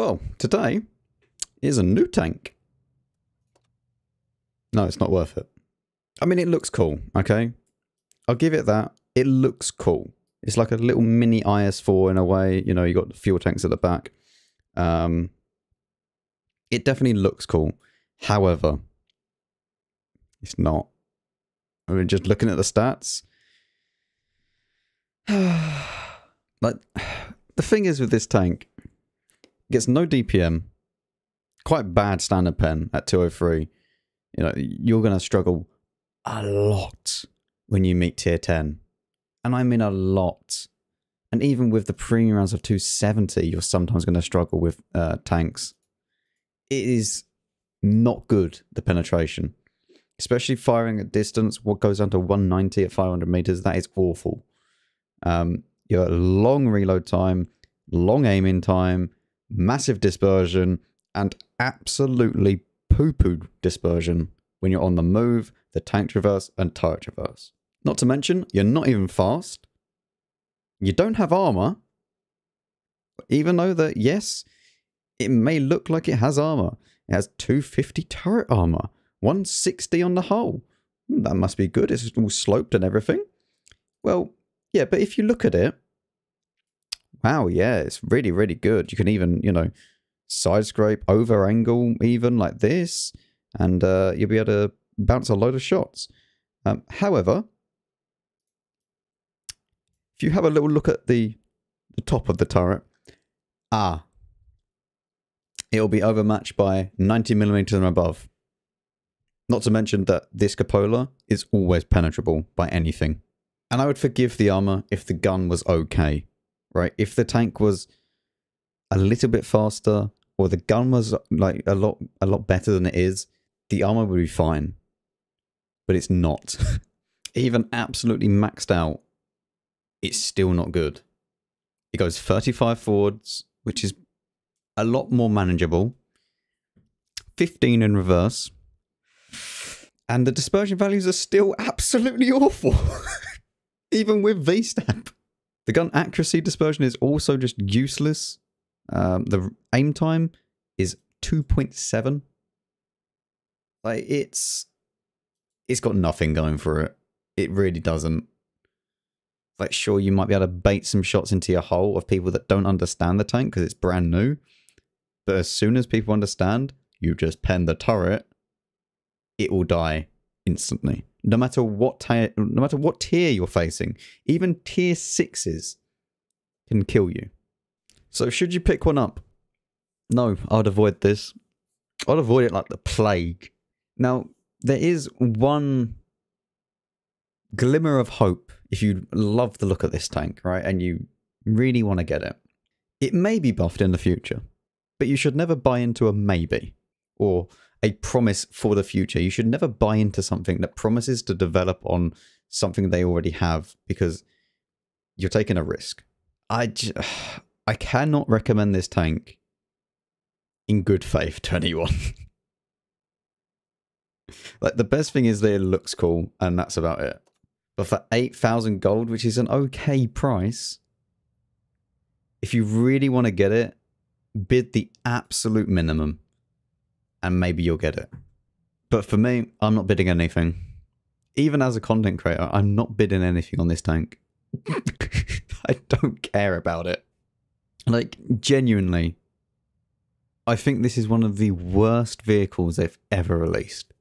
Well, today is a new tank. No, it's not worth it. I mean, it looks cool, okay? I'll give it that. It looks cool. It's like a little mini IS-4 in a way. You know, you got fuel tanks at the back. Um, it definitely looks cool. However, it's not. I mean, just looking at the stats. like, the thing is with this tank, gets no DPM, quite bad standard pen at 203. You know, you're going to struggle a lot when you meet tier 10. And I mean a lot. And even with the premium rounds of 270, you're sometimes going to struggle with uh, tanks. It is not good, the penetration. Especially firing at distance, what goes down to 190 at 500 meters, that is awful. Um, you have long reload time, long aiming time, massive dispersion, and absolutely poo-poo dispersion when you're on the move, the tank traverse, and turret traverse. Not to mention, you're not even fast. You don't have armor. Even though that, yes, it may look like it has armor. It has 250 turret armor, 160 on the hull. Hmm, that must be good. It's all sloped and everything. Well, yeah, but if you look at it, wow, yeah, it's really, really good. You can even, you know, side scrape, over angle, even like this, and uh, you'll be able to bounce a load of shots. Um, however, if you have a little look at the, the top of the turret, ah, it'll be overmatched by 90 millimeters and above. Not to mention that this cupola is always penetrable by anything. And I would forgive the armor if the gun was okay, right? If the tank was a little bit faster or the gun was like a lot a lot better than it is, the armor would be fine. But it's not. Even absolutely maxed out, it's still not good. It goes 35 forwards, which is a lot more manageable. 15 in reverse. And the dispersion values are still absolutely awful. Even with V-Stab. The gun accuracy dispersion is also just useless. Um, the aim time is 2.7. Like, it's... It's got nothing going for it. It really doesn't like sure you might be able to bait some shots into your hole of people that don't understand the tank because it's brand new but as soon as people understand you just pen the turret it will die instantly no matter what tier no matter what tier you're facing even tier sixes can kill you. So should you pick one up? No i'd avoid this. I'd avoid it like the plague. Now there is one glimmer of hope if you love the look of this tank, right, and you really want to get it. It may be buffed in the future, but you should never buy into a maybe or a promise for the future. You should never buy into something that promises to develop on something they already have because you're taking a risk. I, I cannot recommend this tank in good faith to anyone. like the best thing is that it looks cool and that's about it. But for 8,000 gold, which is an okay price, if you really want to get it, bid the absolute minimum and maybe you'll get it. But for me, I'm not bidding anything. Even as a content creator, I'm not bidding anything on this tank. I don't care about it. Like, genuinely, I think this is one of the worst vehicles they've ever released.